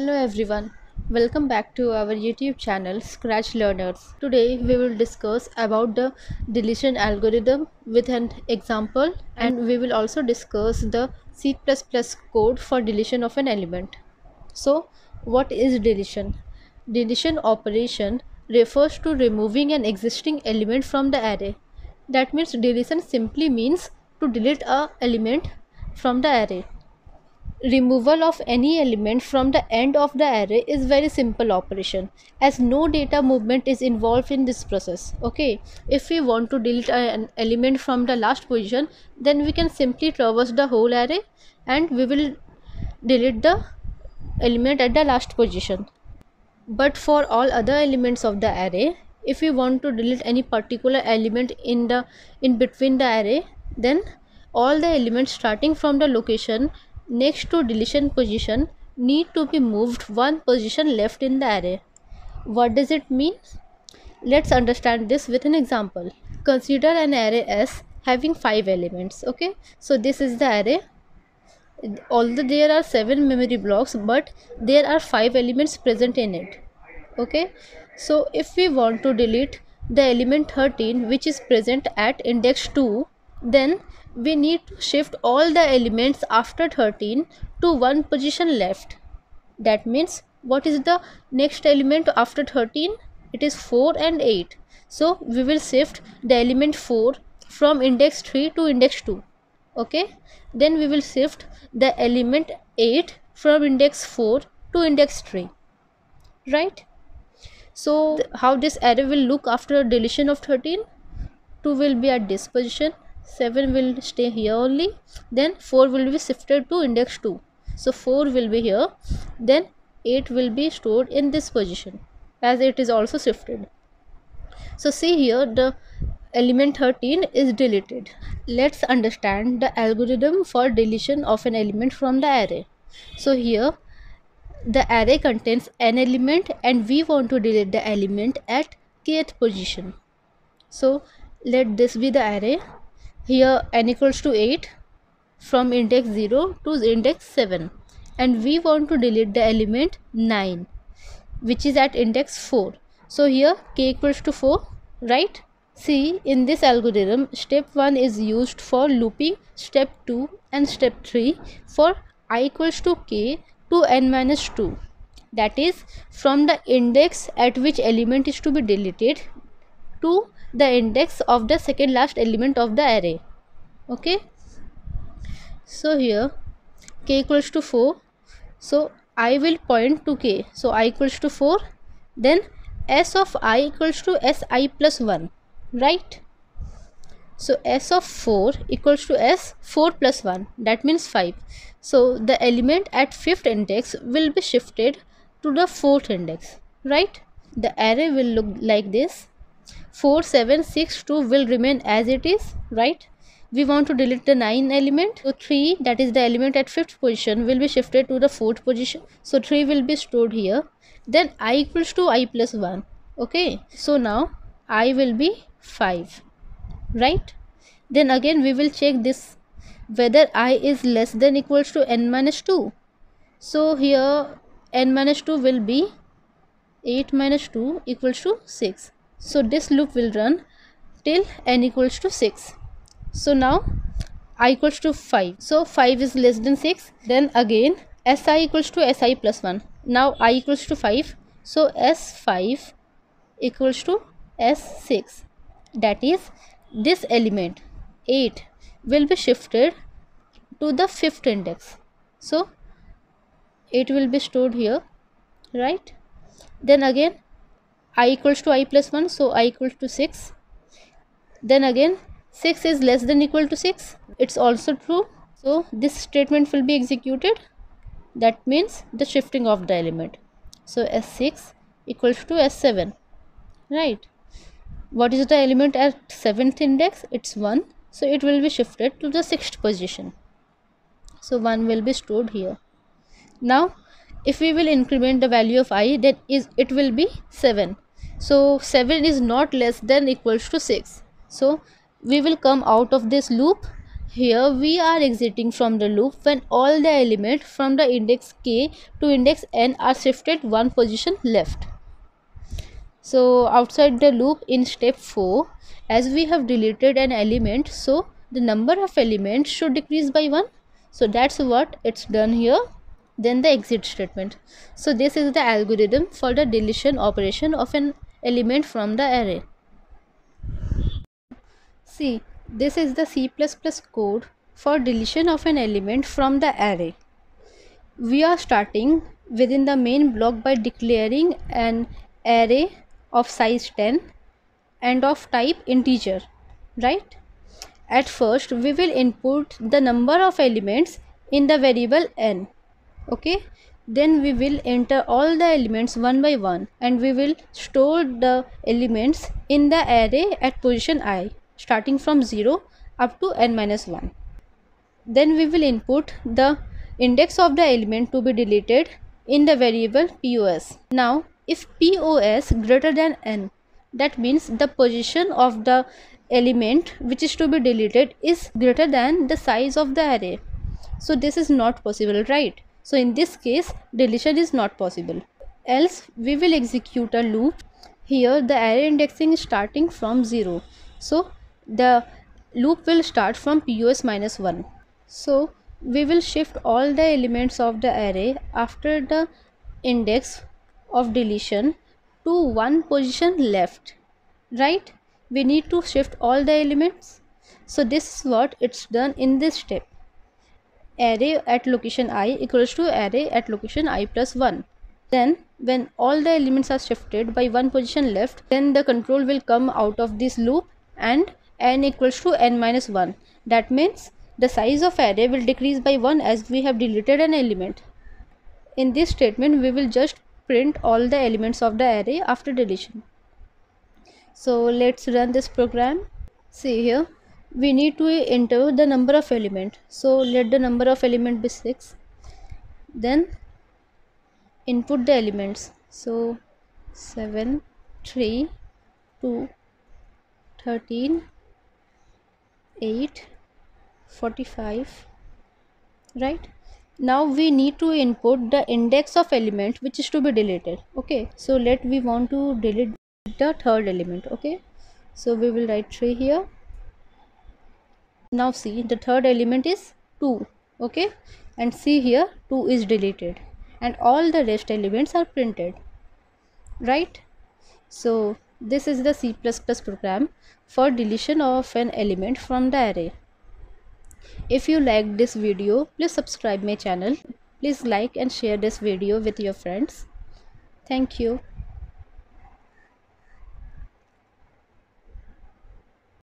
Hello everyone, welcome back to our YouTube channel Scratch Learners. Today we will discuss about the deletion algorithm with an example and we will also discuss the C++ code for deletion of an element. So what is deletion? Deletion operation refers to removing an existing element from the array. That means deletion simply means to delete a element from the array removal of any element from the end of the array is very simple operation as no data movement is involved in this process okay? If we want to delete an element from the last position then we can simply traverse the whole array and we will delete the element at the last position. But for all other elements of the array if we want to delete any particular element in the in between the array then all the elements starting from the location next to deletion position need to be moved one position left in the array. What does it mean? Let's understand this with an example. Consider an array S having 5 elements. Okay, so this is the array. Although there are 7 memory blocks, but there are 5 elements present in it. Okay, so if we want to delete the element 13 which is present at index 2 then we need to shift all the elements after 13 to one position left. That means what is the next element after 13 it is 4 and 8 so we will shift the element 4 from index 3 to index 2 okay? Then we will shift the element 8 from index 4 to index 3 right? So how this array will look after deletion of 13 2 will be at this position 7 will stay here only then 4 will be shifted to index 2 so 4 will be here then 8 will be stored in this position as it is also shifted. So see here the element 13 is deleted. Let's understand the algorithm for deletion of an element from the array. So here the array contains an element and we want to delete the element at kth position. So let this be the array here n equals to 8 from index 0 to index 7 and we want to delete the element 9 which is at index 4 so here k equals to 4 right? See in this algorithm step 1 is used for looping step 2 and step 3 for i equals to k to n minus 2 that is from the index at which element is to be deleted to the index of the second last element of the array. Okay? So here k equals to 4 so i will point to k. So i equals to 4 then s of i equals to si plus 1 right? So s of 4 equals to s 4 plus 1 that means 5 so the element at fifth index will be shifted to the fourth index. Right? The array will look like this 4 7 6 2 will remain as it is right? We want to delete the 9 element. So 3 that is the element at fifth position will be shifted to the fourth position. So 3 will be stored here. Then i equals to i plus 1 okay. So now i will be 5 right? Then again we will check this whether i is less than equals to n minus 2 so here n minus 2 will be 8 minus 2 equals to 6 so this loop will run till n equals to 6 so now i equals to 5 so 5 is less than 6 then again si equals to si plus 1 now i equals to 5 so s5 equals to s6 that is this element 8 will be shifted to the fifth index. So it will be stored here right? Then again i equals to i plus 1 so i equals to 6 then again 6 is less than equal to 6 it's also true. So this statement will be executed. That means the shifting of the element. So s6 equals to s7 right? What is the element at 7th index? It's 1 so it will be shifted to the 6th position. So 1 will be stored here. Now if we will increment the value of i then is it will be 7 so 7 is not less than equals to 6 so we will come out of this loop. Here we are exiting from the loop when all the elements from the index k to index n are shifted one position left. So outside the loop in step 4 as we have deleted an element so the number of elements should decrease by 1 so that's what it's done here then the exit statement. So this is the algorithm for the deletion operation of an element from the array. See this is the c++ code for deletion of an element from the array. We are starting within the main block by declaring an array of size 10 and of type integer right? At first we will input the number of elements in the variable n okay then we will enter all the elements one by one and we will store the elements in the array at position i starting from 0 up to n minus 1 then we will input the index of the element to be deleted in the variable pos now if POS greater than n, that means the position of the element which is to be deleted is greater than the size of the array. So this is not possible, right? So in this case, deletion is not possible. Else we will execute a loop. Here the array indexing is starting from 0. So the loop will start from POS minus 1. So we will shift all the elements of the array after the index of deletion to one position left right we need to shift all the elements so this is what it's done in this step array at location i equals to array at location i plus 1 then when all the elements are shifted by one position left then the control will come out of this loop and n equals to n minus 1 that means the size of array will decrease by 1 as we have deleted an element. In this statement we will just print all the elements of the array after deletion. So let's run this program. See here we need to enter the number of element. So let the number of element be 6 then input the elements. So 7 3 2 13 8 45 right? Now we need to input the index of element which is to be deleted. Okay? So let we want to delete the third element. Okay? So we will write 3 here now see the third element is 2 okay and see here 2 is deleted and all the rest elements are printed right so this is the c++ program for deletion of an element from the array if you liked this video, please subscribe my channel. Please like and share this video with your friends. Thank you.